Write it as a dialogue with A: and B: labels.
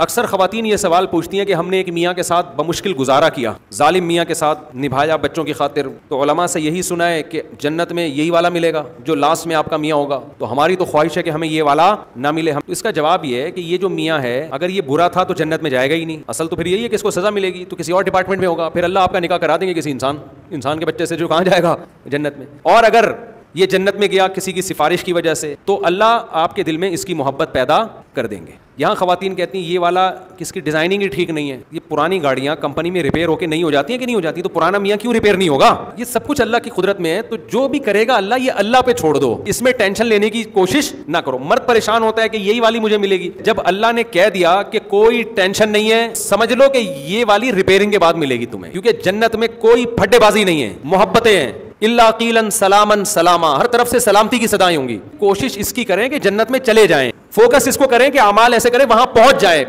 A: अक्सर खवतान ये सवाल पूछती हैं कि हमने एक मियाँ के साथ बमुश्किल गुजारा किया, जालिम मियाँ के साथ निभाया बच्चों की खातिर। तो से यही सुना है कि जन्नत में यही वाला मिलेगा, जो लास्ट में आपका मियाँ होगा। तो हमारी तो ख्वाहिश है कि हमें ये वाला ना मिले हम। इसका जवाब ये है कि ये जो मियाँ है, अगर ये बुरा था तो जन्नत में जाएगा ही नहीं। असल तो फिर यही है कि इसको सजा मिलेगी तो किसी और डिपार्टमेंट में होगा। फिर अल्लाह आपका निकाह करा देंगे किसी इंसान इंसान के बच्चे से जो कहाँ जाएगा जन्नत में। और अगर ये जन्नत में गया किसी की सिफारिश की वजह से तो अल्लाह आपके दिल में इसकी मोहब्बत पैदा कर देंगे। यहाँ खातन कहती हैं, ये वाला किसकी डिज़ाइनिंग ही ठीक नहीं है। ये पुरानी गाड़ियाँ कंपनी में रिपेयर होकर नहीं हो जाती हैं कि नहीं हो जाती? तो पुराना मियाँ क्यों रिपेयर नहीं होगा? ये सब कुछ अल्लाह की कुदरत में है तो जो भी करेगा अल्लाह, ये अल्लाह पे छोड़ दो। इसमें टेंशन लेने की कोशिश ना करो। मर्द परेशान होता है कि यही वाली मुझे मिलेगी। जब अल्लाह ने कह दिया कि कोई टेंशन नहीं है, समझ लो कि ये वाली रिपेयरिंग के बाद मिलेगी तुम्हें, क्योंकि जन्नत में कोई फड्डेबाजी नहीं है, मोहब्बतें हैं। इल्लाकीलन सलामन सलामा, हर तरफ़ से सलामती की सदाएँ होंगी। कोशिश इसकी करें कि जन्नत में चले जाएँ। फोकस इसको करें कि अमाल ऐसे करें, वहाँ पहुँच जाए।